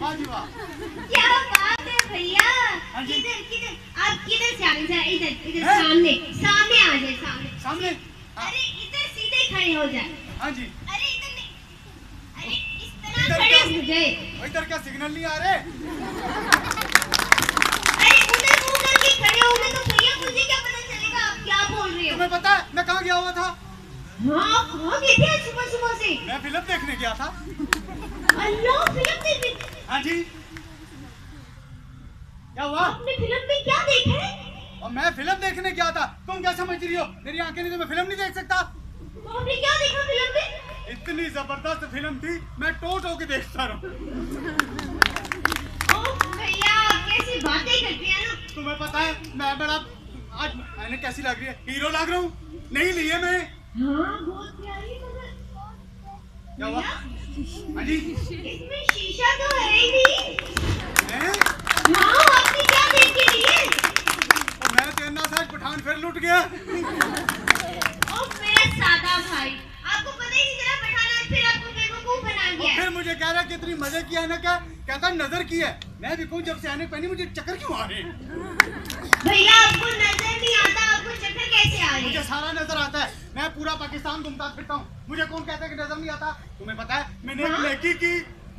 वाह। क्या बात है भैया। हाँ किधर किधर? आप किधर से आ गए इधर इधर सामने सामने आ जाए सामने। सामने? हाँ, अरे इधर सीधे खड़े हो जाए। हाँ जी। अरे इधर नहीं। अरे इस तरह खड़े क्या? हो जाए। इधर क्या सिग्नल नहीं आ रहे? अरे उधर मुँह करके खड़े होंगे तो भैया मुझे क्या पता चलेगा? आप क्या बोल रहे हो? तुम्हें पता है मैं कहाँ गया हुआ था? हाँ कहाँ गए थे सुबह सुबह से? मैं फ़िल्म देखने गया था। अल्लाह फ़िल्म देखने हाँ क्या हुआ? आपने फ़िल्म में क्या देखा है? और मैं फ़िल्म देखने गया था। तुम क्या समझ रही हो? मेरी आँखें नहीं तो मैं फ़िल्म नहीं देख सकता। तो आपने क्या देखा फ़िल्म में? इतनी ज़बरदस्त फ़िल्म थी मैं टोट होके देखता रहा। भैया कैसी बातें करते हैं ना? तुम्हें पता है मैं बड़ा आज मैंने कैसी लग रही है? हीरो लग रहा हूँ। नहीं लिए मैं। हाँ बहुत प्यारी क्या हुआ? हाँ इसमें शीशा तो है ही नहीं। हैं? हाँ आपने क्या देख के लिए मैं तेरना साज पठान फिर लुट गया। ओ मेरा सादा भाई। आपको पता ही नहीं चला पठान आज फिर आपको बेवकूफ़ बना और फिर मुझे कह रहा है कि इतनी मज़े की है ना क्या? कहता नज़र की है। मैं भी जब से आने पहनी मुझे चक्कर क्यों आ रहे हैं? भैया आपको नज़र नहीं आता आपको चक्कर कैसे आ रही मुझे सारा नज़र मैं पूरा पाकिस्तान घूमता फिरता हूँ। मुझे कौन कहता है कि नज़र नहीं आता? तुम्हें पता है मैंने एक हाँ? लड़की की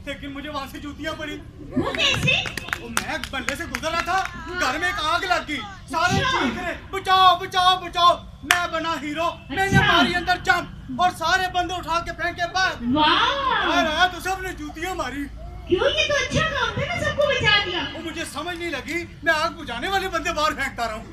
लेकिन मुझे वहाँ से जूतियाँ पड़ी। वो कैसे वो मैं बल्ले से गुजर रहा था घर में एक आग लग गई। सारे अच्छा। चीख रहे बचाओ बचाओ बचाओ। मैं बना हीरो मैंने अच्छा। मारी अंदर जंप और सारे बंदे उठा के फेंके बाहर। तो सबने जूतियाँ मारी। क्यों? ये तो अच्छा काम था ना सबको बचा दिया। वो मुझे समझ नहीं लगी मैं आग बुझाने वाले बंदे बाहर फेंकता रहा। हूँ